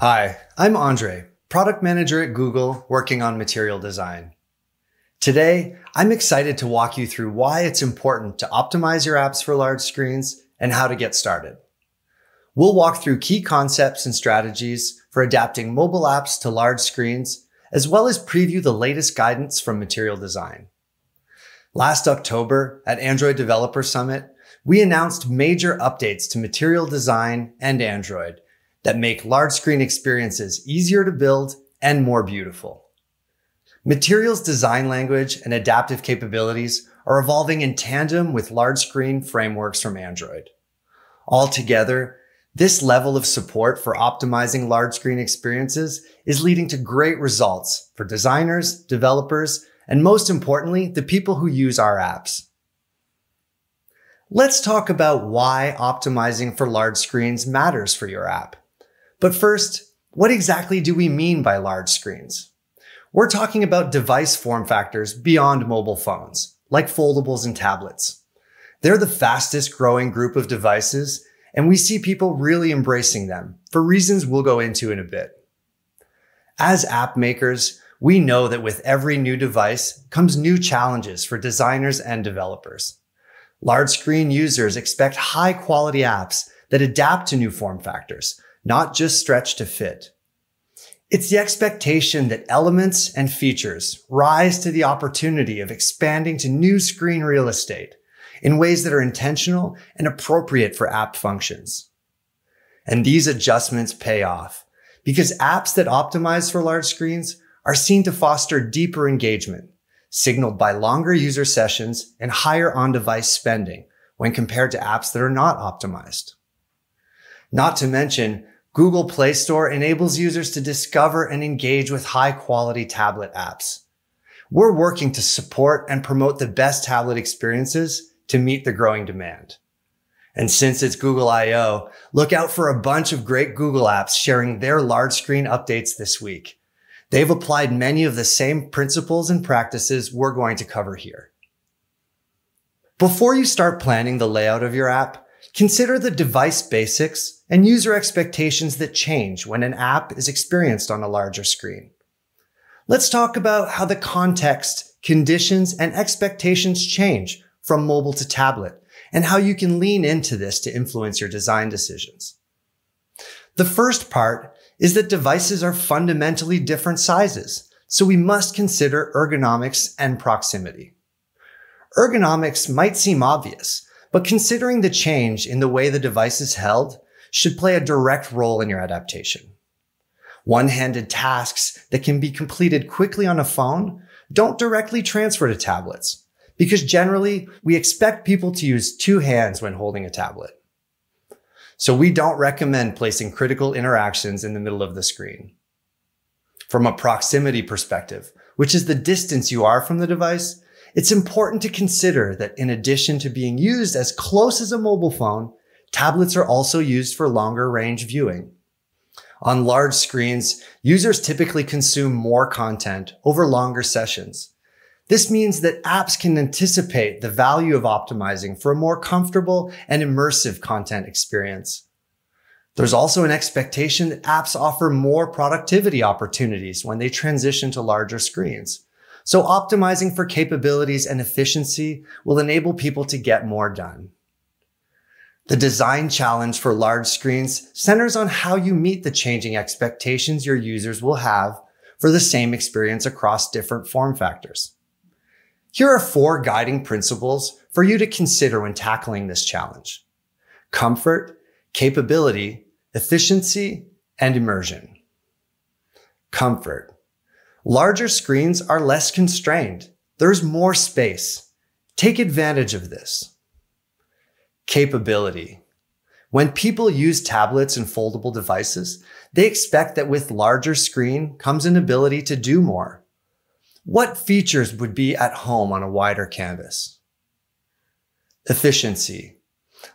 Hi, I'm Andre, product manager at Google working on material design. Today, I'm excited to walk you through why it's important to optimize your apps for large screens and how to get started. We'll walk through key concepts and strategies for adapting mobile apps to large screens, as well as preview the latest guidance from material design. Last October at Android Developer Summit, we announced major updates to material design and Android that make large screen experiences easier to build and more beautiful. Materials design language and adaptive capabilities are evolving in tandem with large screen frameworks from Android. Altogether, this level of support for optimizing large screen experiences is leading to great results for designers, developers, and most importantly, the people who use our apps. Let's talk about why optimizing for large screens matters for your app. But first, what exactly do we mean by large screens? We're talking about device form factors beyond mobile phones, like foldables and tablets. They're the fastest growing group of devices, and we see people really embracing them for reasons we'll go into in a bit. As app makers, we know that with every new device comes new challenges for designers and developers. Large screen users expect high quality apps that adapt to new form factors, not just stretch to fit. It's the expectation that elements and features rise to the opportunity of expanding to new screen real estate in ways that are intentional and appropriate for app functions. And these adjustments pay off because apps that optimize for large screens are seen to foster deeper engagement, signaled by longer user sessions and higher on-device spending when compared to apps that are not optimized. Not to mention, Google Play Store enables users to discover and engage with high quality tablet apps. We're working to support and promote the best tablet experiences to meet the growing demand. And since it's Google I/O, look out for a bunch of great Google apps sharing their large screen updates this week. They've applied many of the same principles and practices we're going to cover here. Before you start planning the layout of your app, consider the device basics and user expectations that change when an app is experienced on a larger screen. Let's talk about how the context, conditions, and expectations change from mobile to tablet and how you can lean into this to influence your design decisions. The first part is that devices are fundamentally different sizes, so we must consider ergonomics and proximity. Ergonomics might seem obvious, but considering the change in the way the device is held should play a direct role in your adaptation. One-handed tasks that can be completed quickly on a phone don't directly transfer to tablets because generally we expect people to use two hands when holding a tablet. So we don't recommend placing critical interactions in the middle of the screen. From a proximity perspective, which is the distance you are from the device, it's important to consider that in addition to being used as close as a mobile phone, Tablets are also used for longer range viewing. On large screens, users typically consume more content over longer sessions. This means that apps can anticipate the value of optimizing for a more comfortable and immersive content experience. There's also an expectation that apps offer more productivity opportunities when they transition to larger screens. So optimizing for capabilities and efficiency will enable people to get more done. The design challenge for large screens centers on how you meet the changing expectations your users will have for the same experience across different form factors. Here are four guiding principles for you to consider when tackling this challenge. Comfort, capability, efficiency, and immersion. Comfort. Larger screens are less constrained. There's more space. Take advantage of this capability. When people use tablets and foldable devices, they expect that with larger screen comes an ability to do more. What features would be at home on a wider canvas? Efficiency.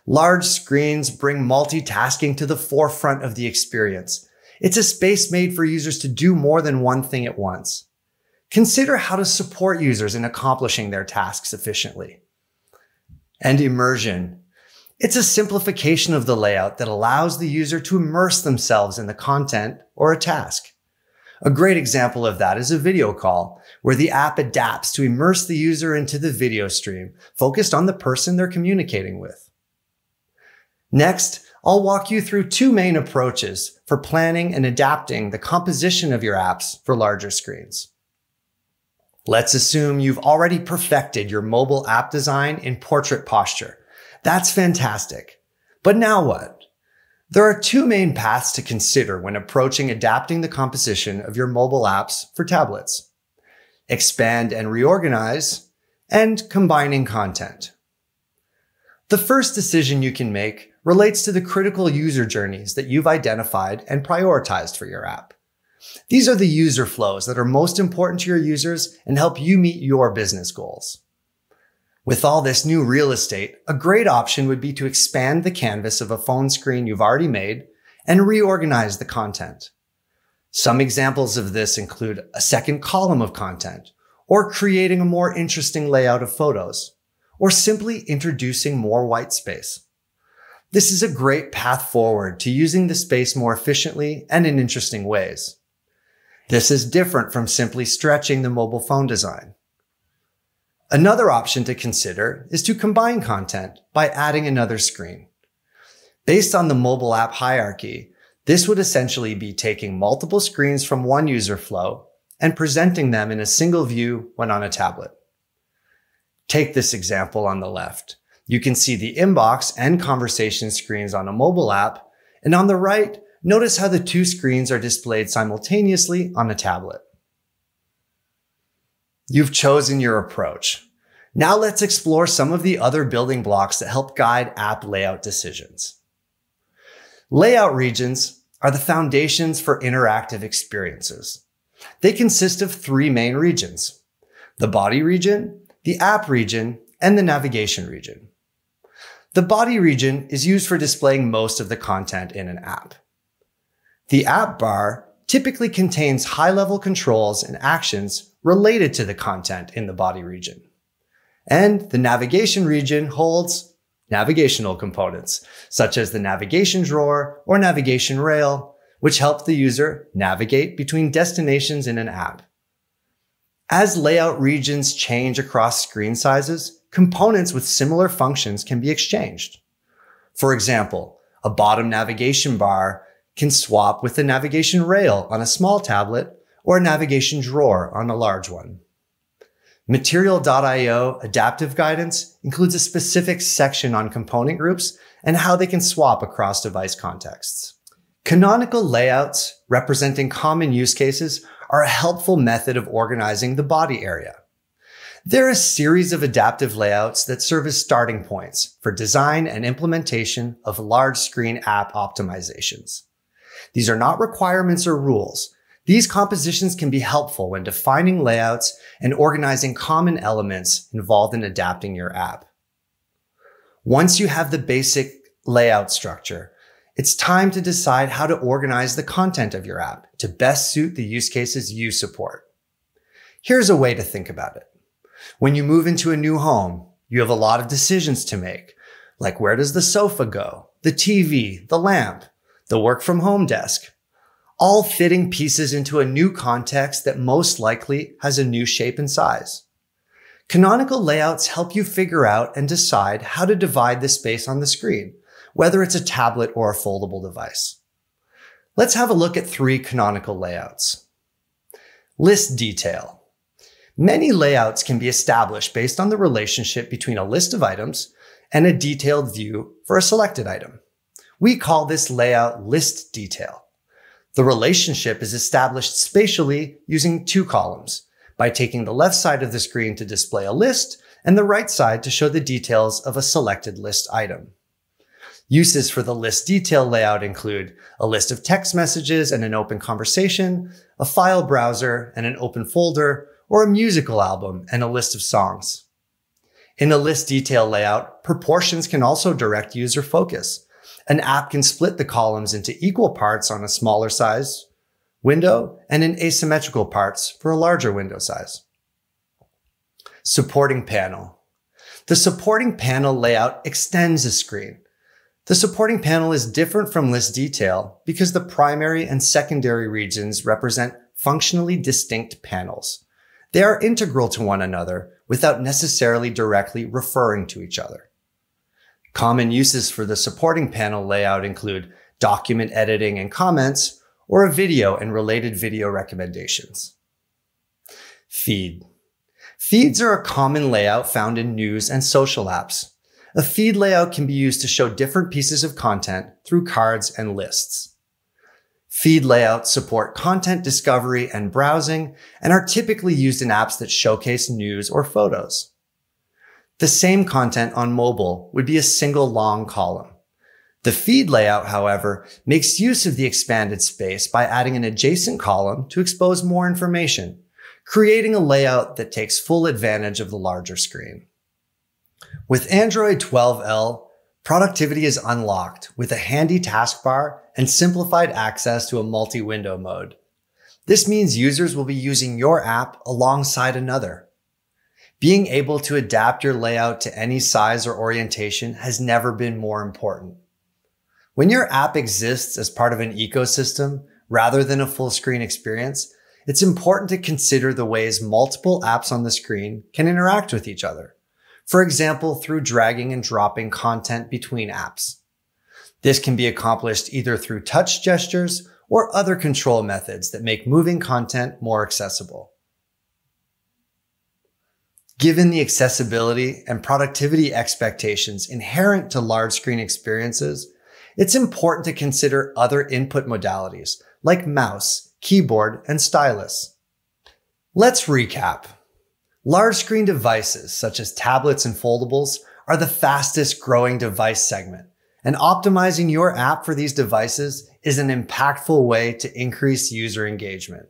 Large screens bring multitasking to the forefront of the experience. It's a space made for users to do more than one thing at once. Consider how to support users in accomplishing their tasks efficiently. And immersion. It's a simplification of the layout that allows the user to immerse themselves in the content or a task. A great example of that is a video call, where the app adapts to immerse the user into the video stream, focused on the person they're communicating with. Next, I'll walk you through two main approaches for planning and adapting the composition of your apps for larger screens. Let's assume you've already perfected your mobile app design in portrait posture. That's fantastic. But now what? There are two main paths to consider when approaching adapting the composition of your mobile apps for tablets. Expand and reorganize, and combining content. The first decision you can make relates to the critical user journeys that you've identified and prioritized for your app. These are the user flows that are most important to your users and help you meet your business goals. With all this new real estate, a great option would be to expand the canvas of a phone screen you've already made and reorganize the content. Some examples of this include a second column of content, or creating a more interesting layout of photos, or simply introducing more white space. This is a great path forward to using the space more efficiently and in interesting ways. This is different from simply stretching the mobile phone design. Another option to consider is to combine content by adding another screen. Based on the mobile app hierarchy, this would essentially be taking multiple screens from one user flow and presenting them in a single view when on a tablet. Take this example on the left. You can see the inbox and conversation screens on a mobile app. And on the right, notice how the two screens are displayed simultaneously on a tablet. You've chosen your approach. Now let's explore some of the other building blocks that help guide app layout decisions. Layout regions are the foundations for interactive experiences. They consist of three main regions, the body region, the app region, and the navigation region. The body region is used for displaying most of the content in an app. The app bar typically contains high-level controls and actions related to the content in the body region. And the navigation region holds navigational components, such as the navigation drawer or navigation rail, which help the user navigate between destinations in an app. As layout regions change across screen sizes, components with similar functions can be exchanged. For example, a bottom navigation bar can swap with the navigation rail on a small tablet or a navigation drawer on a large one. Material.io adaptive guidance includes a specific section on component groups and how they can swap across device contexts. Canonical layouts representing common use cases are a helpful method of organizing the body area. They're a series of adaptive layouts that serve as starting points for design and implementation of large screen app optimizations. These are not requirements or rules. These compositions can be helpful when defining layouts and organizing common elements involved in adapting your app. Once you have the basic layout structure, it's time to decide how to organize the content of your app to best suit the use cases you support. Here's a way to think about it. When you move into a new home, you have a lot of decisions to make, like where does the sofa go, the TV, the lamp, the work from home desk, all fitting pieces into a new context that most likely has a new shape and size. Canonical layouts help you figure out and decide how to divide the space on the screen, whether it's a tablet or a foldable device. Let's have a look at three canonical layouts. List detail. Many layouts can be established based on the relationship between a list of items and a detailed view for a selected item. We call this layout list detail. The relationship is established spatially using two columns by taking the left side of the screen to display a list and the right side to show the details of a selected list item. Uses for the list detail layout include a list of text messages and an open conversation, a file browser and an open folder, or a musical album and a list of songs. In a list detail layout, proportions can also direct user focus. An app can split the columns into equal parts on a smaller size window and in asymmetrical parts for a larger window size. Supporting panel. The supporting panel layout extends the screen, The supporting panel is different from list detail because the primary and secondary regions represent functionally distinct panels. They are integral to one another without necessarily directly referring to each other. Common uses for the supporting panel layout include document editing and comments, or a video and related video recommendations. Feed. Feeds are a common layout found in news and social apps. A feed layout can be used to show different pieces of content through cards and lists. Feed layouts support content discovery and browsing and are typically used in apps that showcase news or photos. The same content on mobile would be a single long column. The feed layout, however, makes use of the expanded space by adding an adjacent column to expose more information, creating a layout that takes full advantage of the larger screen. With Android 12L, productivity is unlocked with a handy taskbar and simplified access to a multi-window mode. This means users will be using your app alongside another. Being able to adapt your layout to any size or orientation has never been more important. When your app exists as part of an ecosystem rather than a full screen experience, it's important to consider the ways multiple apps on the screen can interact with each other. For example, through dragging and dropping content between apps. This can be accomplished either through touch gestures or other control methods that make moving content more accessible. Given the accessibility and productivity expectations inherent to large screen experiences, it's important to consider other input modalities like mouse, keyboard, and stylus. Let's recap. Large screen devices such as tablets and foldables are the fastest growing device segment, and optimizing your app for these devices is an impactful way to increase user engagement.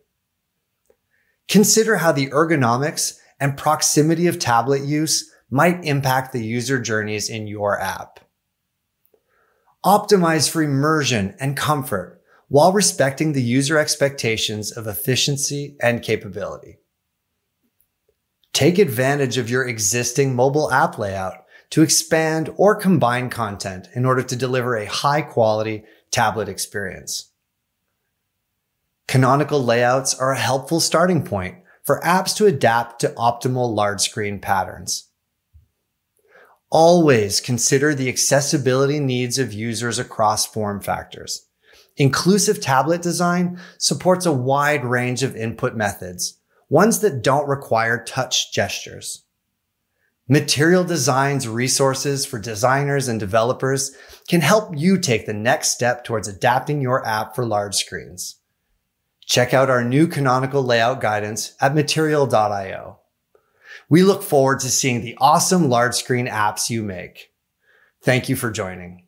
Consider how the ergonomics and proximity of tablet use might impact the user journeys in your app. Optimize for immersion and comfort while respecting the user expectations of efficiency and capability. Take advantage of your existing mobile app layout to expand or combine content in order to deliver a high quality tablet experience. Canonical layouts are a helpful starting point for apps to adapt to optimal large screen patterns. Always consider the accessibility needs of users across form factors. Inclusive tablet design supports a wide range of input methods, ones that don't require touch gestures. Material Design's resources for designers and developers can help you take the next step towards adapting your app for large screens. Check out our new canonical layout guidance at material.io. We look forward to seeing the awesome large screen apps you make. Thank you for joining.